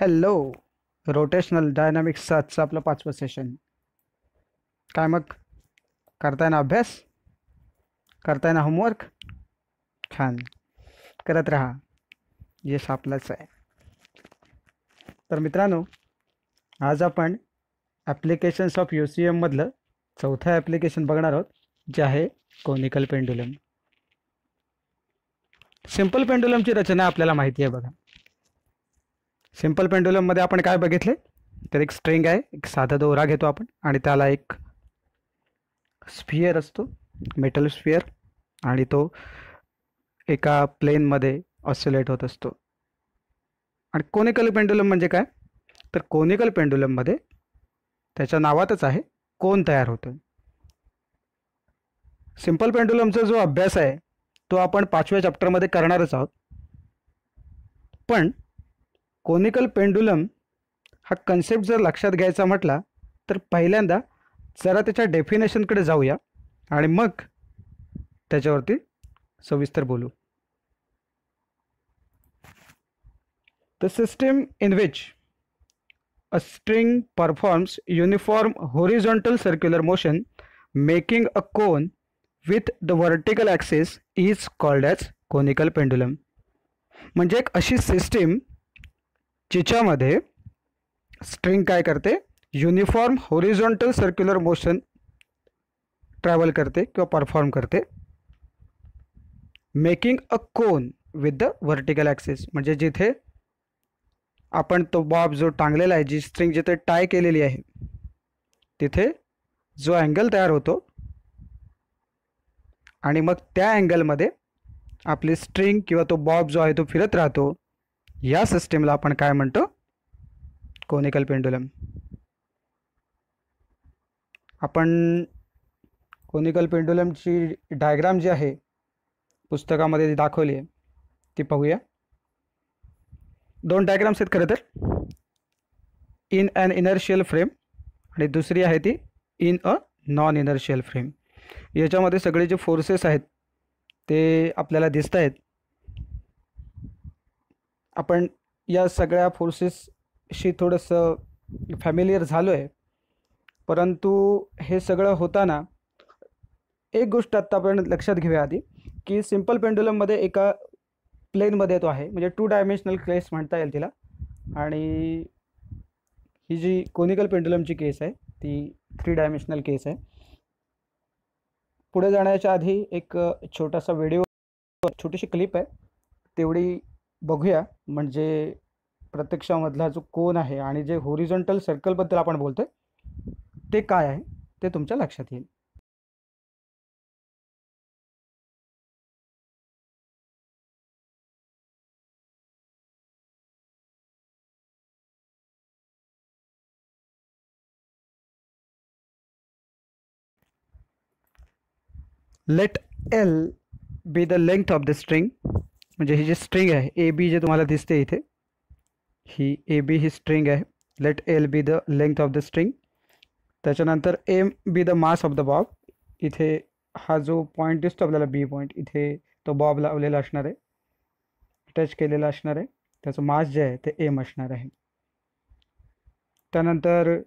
Hello rotational dynamics आजचं आपलं पाचवं सेशन काय मग? करताय ना अभ्यास? करताय ना होमवर्क छान. करत राहा. यश आपलंच आहे. तर मित्रांनो आज आपण ॲप्लिकेशन्स ऑफ यू सी एममधलं चौथं ॲप्लिकेशन बघणार आहोत जे आहे कोनिकल पेंडुलम सिंपल पेंडुलमची रचना आपल्याला माहिती आहे बघा. सिंपल पेंडुलममध्ये आपण काय बघितले? तर एक स्ट्रिंग आहे एक साधा दोरा घेतो आपण आणि त्याला एक स्फिअर असतो मेटल स्फिअर आणि तो एका प्लेनमध्ये ऑसिलेट होत असतो. आणि कोनिकल पेंडुलम म्हणजे काय? तर कोनिकल पेंडुलममध्ये त्याच्या नावातच आहे कोण तयार होतो सिंपल पेंडुलमचा जो अभ्यास आहे तो आपण पाचव्या चॅप्टरमध्ये करणारच आहोत. पण कोनिकल पेंडुलम हा कन्सेप्ट जर लक्षात घ्यायचा म्हटला तर पहिल्यांदा जरा त्याच्या डेफिनेशनकडे जाऊया आणि मग त्याच्यावरती सविस्तर बोलू. The system in which a string performs uniform horizontal circular motion making a cone with the vertical axis is called as conical pendulum म्हणजे एक अशी सिस्टीम जिच्यामध्ये स्ट्रिंग काय करते? Uniform horizontal circular motion travel करते किंवा परफॉर्म करते. Making a cone with the vertical axis म्हणजे जिथे आपण तो बॉब जो टांगलेला आहे जी स्ट्रिंग जिथे टाय केलेली आहे तिथे जो अँगल तयार होतो आणि मग त्या अँगलमध्ये आपली स्ट्रिंग किंवा तो बॉब जो आहे तो फिरत राहतो. या सिस्टीमला आपण काय म्हणतो? Conical pendulum. आपण कोनिकल पेंडुलमची डायग्राम जी आहे पुस्तकामध्ये दाखवली आहे ती पाहूया. दोन डायग्राम्स आहेत खरं तर. इन अन इनर्शियल फ्रेम आणि दुसरी आहे ती in a non inertial frame याच्यामध्ये सगळे जे फोर्सेस आहेत ते आपल्याला दिसत आहेत आपण या सगळ्या फोर्सेसशी थोडंसं फॅमिलियर झालो आहे परंतु हे सगळं होताना एक गोष्ट आत्ता आपण लक्षात घेऊया आधी की सिंपल पेंडुलममध्ये एका प्लेनमध्ये तो आहे. म्हणजे टू डायमेन्शनल केस म्हणता येईल तिला. आणि ही जी कोनिकल पेंडुलमची केस आहे ती थ्री डायमेन्शनल केस आहे. पुढे जाण्याच्या आधी एक छोटासा व्हिडिओ छोटीशी क्लिप आहे. तेवढी बघूया. म्हणजे प्रत्यक्षामधला जो कोन आहे आणि जे होरिझॉन्टल सर्कलबद्दल आपण बोलतो आहे ते काय आहे? ते तुमच्या लक्षात येईल. Let L be the length of the string म्हणजे ही जी स्ट्रिंग आहे ए बी जे तुम्हाला दिसते इथे, ही ए बी ही स्ट्रिंग आहे. Let L be the length of the string त्याच्यानंतर M be the mass of the bob इथे हा जो पॉईंट दिसतो आपल्याला बी पॉईंट इथे तो बॉब लावलेला असणार आहे. टच केलेला असणार आहे. त्याचं मास जे आहे, ते एम असणार आहे. त्यानंतर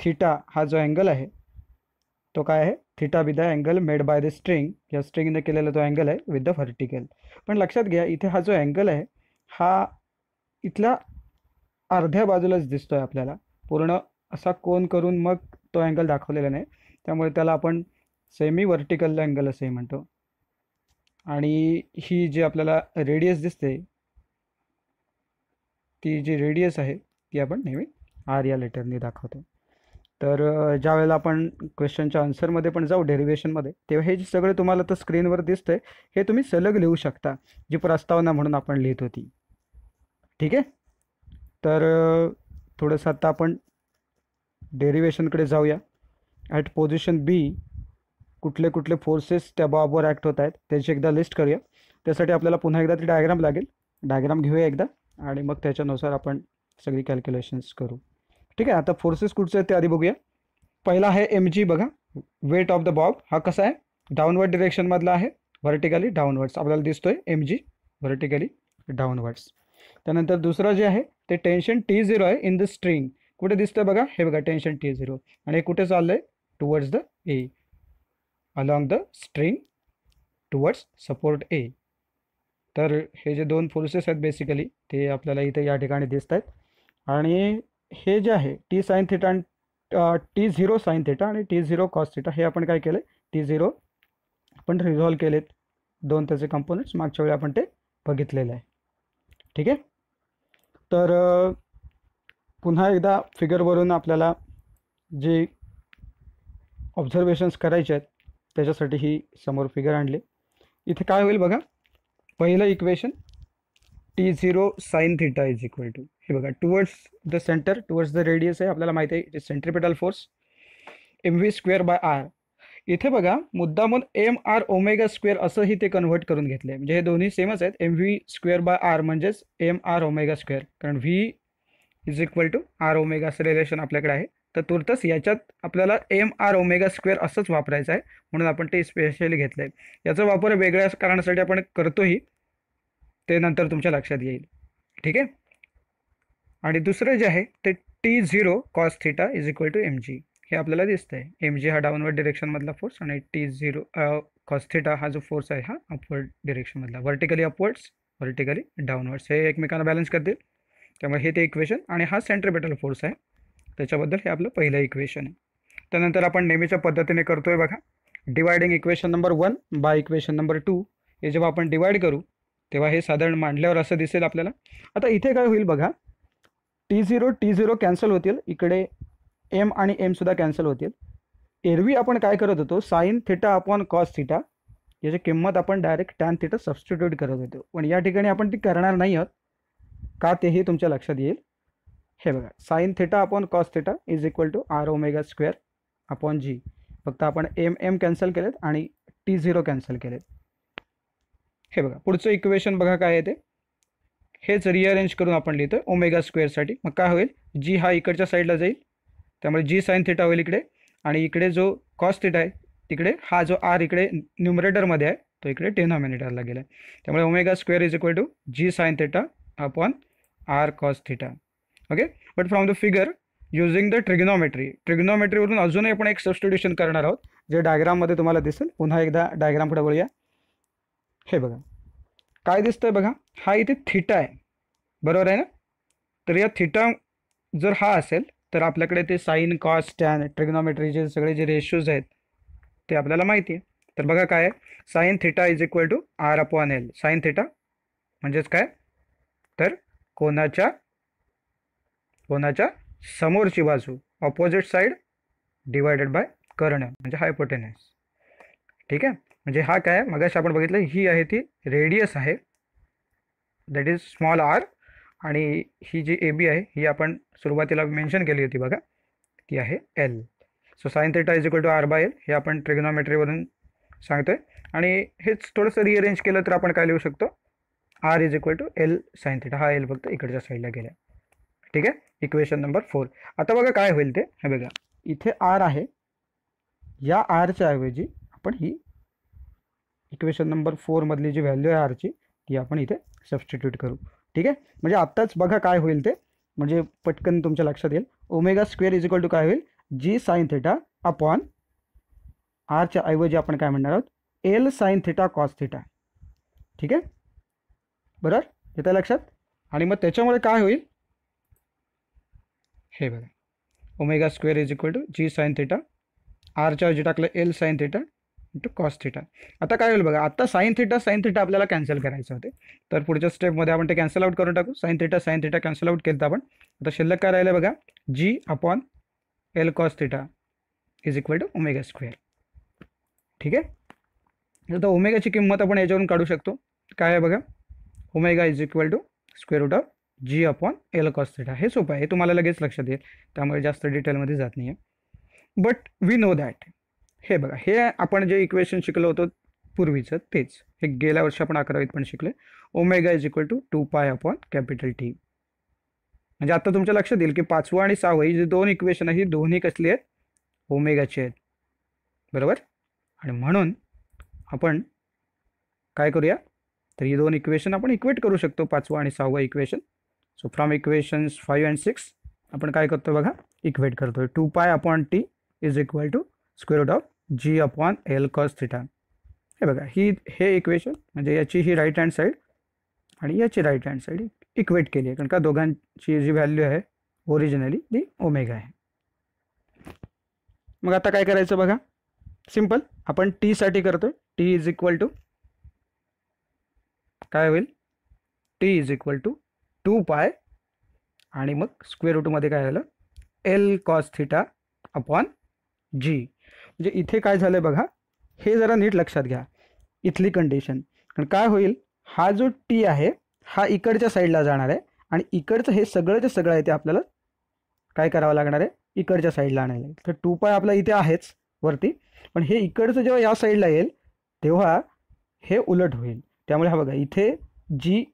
थिटा हा जो अँगल आहे तो काय आहे? Theta with the angle made by the string या स्ट्रिंगने केलेला तो अँगल आहे विथ द व्हर्टिकल पण लक्षात घ्या इथे हा जो अँगल आहे हा इथल्या अर्ध्या बाजूलाच दिसतो आहे आपल्याला. पूर्ण असा कोन करून मग तो अँगल दाखवलेला नाही. त्यामुळे त्याला आपण सेमी व्हर्टिकल अँगल असंही म्हणतो. आणि ही जी आपल्याला रेडियस दिसते ती जी रेडियस आहे ती आपण नेहमी आर या लेटरने दाखवतो. तर ज्या वेळेला आपण क्वेश्चनच्या आन्सरमध्ये पण जाऊ डेरिवेशनमध्ये तेव्हा हे जे सगळं तुम्हाला तर स्क्रीनवर दिसतंय हे तुम्ही सलग लिहू शकता जी प्रस्तावना म्हणून आपण लिहित होती. ठीक आहे? तर थोडंसं आता आपण डेरिवेशनकडे जाऊया. ॲट पोझिशन बी कुठले कुठले फोर्सेस त्या बॉबवर ॲक्ट होत आहेत त्याची एकदा लिस्ट करूया. त्यासाठी आपल्याला पुन्हा एकदा ती डायग्राम लागेल. डायग्राम घेऊया एकदा आणि मग त्याच्यानुसार आपण सगळी कॅल्क्युलेशन्स करू. ठीक आहे आता फोर्सेस कुठचे आहेत ते आधी बघूया. पहिला आहे एम जी बघा वेट ऑफ द बॉब हा कसा आहे? डाऊनवर्ड डिरेक्शनमधला आहे व्हर्टिकली डाऊनवर्ड्स आपल्याला दिसतोय एम जी व्हर्टिकली डाऊनवर्ड्स त्यानंतर दुसरं जे आहे ते टेन्शन टी झिरो आहे इन द स्ट्रिंग कुठे दिसतं बघा? हे बघा टेन्शन टी झिरो आणि हे कुठे चाललं आहे towards the A along the string towards support A तर हे जे दोन फोर्सेस आहेत बेसिकली ते आपल्याला इथे या ठिकाणी दिसत आहेत आणि हे जे आहे टी साईन थिटा आणि टी झिरो साईन थिटा आणि टी झिरो कॉस थिटा हे आपण काय केलं? टी झिरो आपण रिझॉल्व केलेत. दोन त्याचे कंपोनंट्स मागच्या वेळी आपण ते बघितलेलं आहे. ठीक आहे? तर पुन्हा एकदा फिगरवरून आपल्याला जे ऑब्झर्वेशन्स करायचे आहेत त्याच्यासाठी ही समोर फिगर आणली. इथे काय होईल बघा? पहिलं equation T zero sine theta is equal to हे बघा towards the centre towards the radius आहे आपल्याला माहिती आहे centripetal force M V square by R इथे बघा मुद्दामून एम आर ओमेगा स्क्वेअर असंही ते कन्व्हर्ट करून घेतले म्हणजे हे दोन्ही सेमच आहेत M V square by R म्हणजेच एम आर ओमेगा स्क्वेअर कारण V is equal to R omega असं रिलेशन आपल्याकडे आहे. तर तुर्तच याच्यात आपल्याला एम आर ओमेगा स्क्वेअर असंच वापरायचं आहे म्हणून आपण ते स्पेशली घेतलं आहे याचा वापर वेगळ्या कारणासाठी आपण करतोही ते नंतर तुमच्या लक्षात येईल. ठीक आहे? आणि दुसरं जे आहे ते T zero cos theta is equal to M G हे आपल्याला दिसतं आहे एम जी हा डाऊनवर्ड डिरेक्शनमधला फोर्स आणि टी झिरो कॉस थिटा हा जो फोर्स आहे हा अपवर्ड डिरेक्शनमधला व्हर्टिकली अपवर्ड्स व्हर्टिकली डाऊनवर्ड्स हे एकमेकांना बॅलन्स करतील. त्यामुळे हे ते इक्वेशन आणि हा सेंट्रिपेटल फोर्स आहे. त्याच्याबद्दल हे आपलं पहिलं इक्वेशन आहे. त्यानंतर आपण नेहमीच्या पद्धतीने करतोय बघा. Dividing equation number one by equation number two हे जेव्हा आपण डिवाईड करू तेव्हा हे साधारण मांडल्यावर असं दिसेल आपल्याला. आता इथे काय होईल बघा. T zero T zero cancel होतील. इकडे एम आणि एमसुद्धा कॅन्सल होतील. एरवी आपण काय करत होतो? Sine theta upon cos theta याची किंमत आपण डायरेक्ट टॅन थिटा सबस्टिट्यूट करत होतो. पण या ठिकाणी आपण ती करणार नाही आहोत. का तेही तुमच्या लक्षात येईल. हे बघा sine theta upon cos theta is equal to R omega square upon G फक्त आपण एम एम कॅन्सल केलेत आणि टी झिरो कॅन्सल केलेत. हे बघा पुढचं इक्वेशन बघा काय आहे ते. हेच रिअरेंज करून आपण लिहितो ओमेगा स्क्वेअरसाठी मग काय होईल? जी हा इकडच्या साईडला जाईल. त्यामुळे जी साईन थिटा होईल इकडे. आणि इकडे जो कॉस थिटा आहे तिकडे हा जो आर इकडे न्युमरेटरमध्ये आहे तो इकडे टेनॉमिनेटरला गेला आहे त्यामुळे omega square is equal to G sine theta upon R cos theta okay but from the figure using the trigonometry ट्रिग्नॉमेट्रीवरून अजूनही आपण एक सबस्टिट्युशन करणार आहोत जे डायग्राममध्ये तुम्हाला दिसेल. पुन्हा एकदा डायग्रामकडे पुढे वळूया हे बघा. काय दिसतंय बघा? हा इथे थिटा आहे. बरोबर आहे ना? तर या थिटा जर हा असेल तर आपल्याकडे ते साईन कॉस टॅन ट्रिग्नॉमेट्रीचे सगळे जे रेशोज आहेत ते आपल्याला माहिती आहे. तर बघा काय आहे? Sine theta is equal to R upon L sine theta म्हणजेच काय? तर कोणाच्या? कोणाच्या? समोरची बाजू. ऑपोजिट साईड डिवायडेड बाय कर्ण म्हणजे हायपोटेनस ठीक आहे? म्हणजे हा काय आहे? मगाशी आपण बघितलं ही आहे ती रेडियस आहे. दॅट इज स्मॉल आर आणि ही जी ए बी आहे ही आपण सुरुवातीला मेन्शन केली होती बघा ती आहे L so sine theta is equal to R by L हे आपण ट्रिग्नॉमेट्रीवरून सांगतोय. आणि हेच थोडंसं रिअरेंज केलं तर आपण काय लिहू शकतो? R is equal to L sine theta हा एल फक्त इकडच्या साईडला गेला ठीक आहे? इक्वेशन नंबर फोर आता बघा काय होईल ते. हे बघा. इथे आर आहे. या आरच्या ऐवजी आपण ही इक्वेशन नंबर फोर फोरमधली जी व्हॅल्यू आहे आरची, ती आपण इथे सबस्टिट्यूट करू. ठीक आहे? म्हणजे आत्ताच बघा काय होईल ते. म्हणजे पटकन तुमच्या लक्षात येईल. Omega square is equal to काय होईल? जी साईन थिटा अपॉन आरच्या ऐवजी आपण काय L sine theta cos theta ठीक आहे? बरोबर? येतं लक्षात? आणि मग त्याच्यामुळे काय होईल? हे is equal to g sine theta आरच्या ऐवजी टाकलं L sine theta into cos theta आता काय होईल बघा आता साईन थिटा साईन थिटा आपल्याला कॅन्सल करायचं होते. तर पुढच्या स्टेपमध्ये आपण ते कॅन्सल आउट करून टाकू. Sine theta sine theta cancel out केलं आपण आता शिल्लक काय राहिलं बघा g upon L cos theta is equal to omega square ठीक आहे? आता ओमेगाची किंमत आपण याच्यावरून काढू शकतो. काय आहे बघा? Omega is equal to square root of g upon L cos theta हे सोपं आहे हे तुम्हाला लगेच लक्षात येईल. त्यामुळे जास्त डिटेलमध्ये जात नाही आहे बट वी नो दॅट हे बघा हे आपण जे इक्वेशन शिकलो होतो पूर्वीचं तेच. हे गेल्या वर्षी आपण अकरावीत पण शिकले omega is equal to two pi upon capital T म्हणजे आता तुमच्या लक्षात येईल की पाचवं आणि सहावं ही जी दोन इक्वेशन आहे ही दोन्ही कसली आहेत? ओमेगाची आहेत. बरोबर? आणि म्हणून आपण काय करूया? तर ही दोन इक्वेशन आपण इक्वेट करू शकतो पाचवं आणि सहावं equation so from equations five and six आपण काय करतो बघा? इक्वेट करतो two pi upon T is equal to square root of g upon L cos theta हे बघा ही हे इक्वेशन म्हणजे याची ही राईट हँड साईड आणि राईट हँड साईड इक्वेट केली आहे. कारण का दोघांची जी व्हॅल्यू आहे ओरिजिनली ती ओमेगा आहे. मग आता काय करायचं बघा? सिम्पल आपण टीसाठी करतोय. टी इज़ इक्वल टू काय होईल? T is equal to two pi मग स्क्वेअर रूटमध्ये काय झालं? L cos theta upon g म्हणजे इथे काय झालं बघा हे जरा नीट लक्षात घ्या इथली कंडिशन कारण काय होईल हा जो टी आहे हा इकडच्या साईडला जाणार आहे आणि इकडचं हे सगळं जे सगळं आहे ते आपल्याला काय करावं लागणार आहे? इकडच्या साईडला आणायला तर टू पाय आपला इथे आहेच वरती पण हे इकडचं जेव्हा या साईडला येईल तेव्हा हे उलट होईल. त्यामुळे हा बघा इथे जी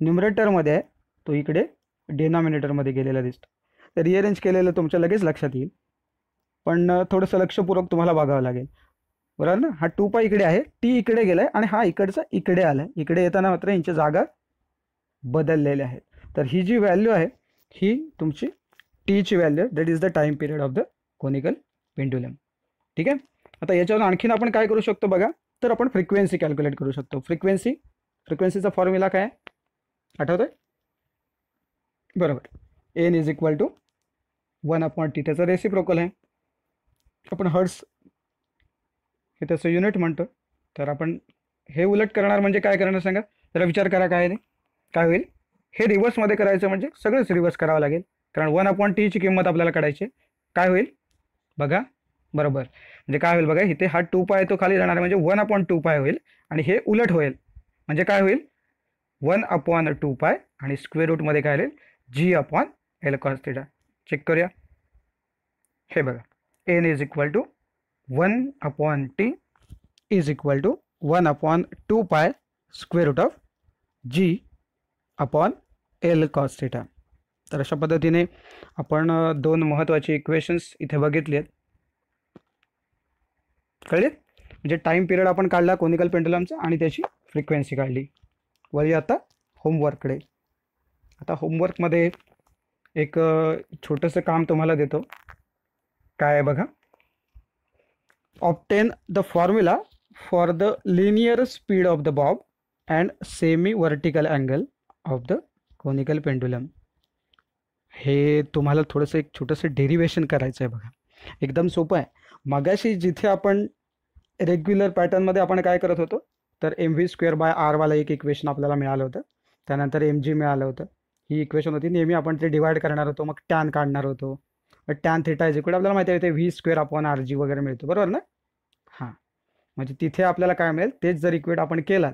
न्युमरेटरमध्ये आहे तो इकडे डेनॉमिनेटरमध्ये गेलेला दिसतो. तर रिअरेंज केलेलं तुमच्या लगेच लक्षात येईल. पण थोडंसं लक्षपूर्वक तुम्हाला बघावं लागेल. बरोबर ना? हा टू पाय इकडे आहे टी इकडे गेला आहे आणि हा इकडचा इकडे आलाय. इकडे येताना मात्र यांच्या जागा बदललेल्या आहेत तर ही जी व्हॅल्यू आहे ही तुमची टीची value that is the time period of the conical pendulum ठीक आहे? आता याच्यावर आणखीन आपण काय करू शकतो बघा? तर आपण फ्रिक्वेन्सी कॅल्क्युलेट करू शकतो. फ्रिक्वेन्सी फ्रिक्वेन्सीचा फॉर्म्युला काय आहे? आठवतोय? बरोबर. N is equal to one upon T त्याचा रेसिप्रोकल आहे. आपण हर्ट्स हे त्याचं युनिट म्हणतो. तर आपण हे उलट करणार म्हणजे काय करणार सांगा? जरा विचार करा काय नाही. काय होईल? हे रिव्हर्समध्ये करायचं म्हणजे सगळंच रिव्हर्स करावं लागेल. कारण वन अपॉन टीची किंमत आपल्याला काढायची काय होईल? बघा. बरोबर. म्हणजे काय होईल बघा? इथे हा टू पाय तो खाली जाणार म्हणजे वन अपॉन टू पाय होईल. आणि हे उलट होईल. म्हणजे काय होईल? वन अपॉन टू पाय आणि स्क्वेअर रूटमध्ये काय होईल? G upon L cos theta theta check करूया. हे बघा. N is equal to one upon T is equal to one upon two pi square root of g upon L cos theta तर अशा पद्धतीने आपण दोन महत्त्वाची इक्वेशन्स इथे बघितली आहेत. कळले म्हणजे टाईम पिरियड आपण काढला कोनिकल पेंडुलमचा आणि त्याची फ्रिक्वेन्सी काढली. वरी आता होमवर्ककडे आता होमवर्कमध्ये एक छोटंसं काम तुम्हाला देतो. काय आहे बघा? Obtain the formula for the linear speed of the bob and semi vertical angle of the conical pendulum हे तुम्हाला थोडंसं एक छोटंसं डेरिवेशन करायचं आहे बघा. एकदम सोपं आहे. मगाशी जिथे आपण रेग्युलर पॅटर्नमध्ये आपण काय करत होतो? तर एम व्ही स्क्वेअर बाय आरवाला एक इक्वेशन आपल्याला मिळालं होतं. त्यानंतर एम जी मिळालं होतं. ही इक्वेशन होती. नेहमी आपण ते डिवाइड करणार होतो. मग टॅन काढणार होतो. टॅन थिटा इज इक्वल आपल्याला माहिती आहे ते v square upon r g वगैरे मिळतो. बरोबर ना? हां. म्हणजे तिथे आपल्याला काय मिळेल? तेच जर इक्वेट आपण केलात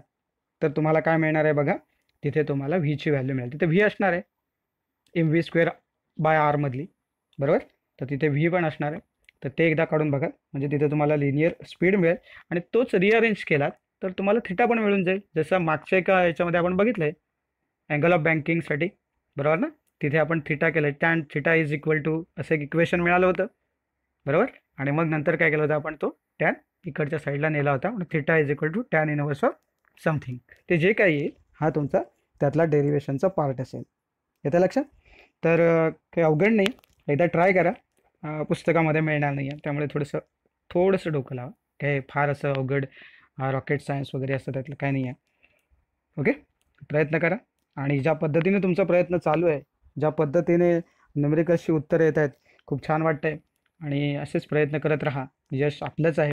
तर तुम्हाला काय मिळणार आहे बघा? तिथे तुम्हाला व्हीची व्हॅल्यू मिळेल. तिथे व्ही असणार आहे. एम व्ही स्क्वेअर बाय आरमधली बरोबर? तर तिथे व्ही पण असणार आहे. तर ते एकदा काढून बघा. म्हणजे तिथे तुम्हाला लिनियर स्पीड मिळेल. आणि तोच रिअरेंज केलात तर तुम्हाला थिटा पण मिळून जाईल. जसं मागच्या एका याच्यामध्ये आपण बघितलं आहे अँगल ऑफ बँकिंगसाठी बरोबर ना? तिथे आपण थिटा केलं tan theta is equal to असं एक इक्वेशन मिळालं होतं. बरोबर? आणि मग नंतर काय केलं होतं आपण? तो टॅन इकडच्या साईडला नेला होता. म्हणजे theta is equal to tan inverse of something ते जे काही येईल हा तुमचा त्यातला डेरिवेशनचा पार्ट असेल. येतं लक्षात? तर काही अवघड नाही. एकदा ट्राय करा. पुस्तकामध्ये मिळणार नाही आहे त्यामुळे थोडंसं थोडंसं डोकं लावा. काही फार असं अवघड रॉकेट सायन्स वगैरे असं त्यातलं काय नाही आहे ओके? प्रयत्न करा. आणि ज्या पद्धतीने तुमचा प्रयत्न चालू आहे ज्या पद्धतीने न्यूमेरिकल्सची उत्तरं येत आहेत खूप छान वाटतं आहे आणि असेच प्रयत्न करत राहा. यश आपलंच आहे.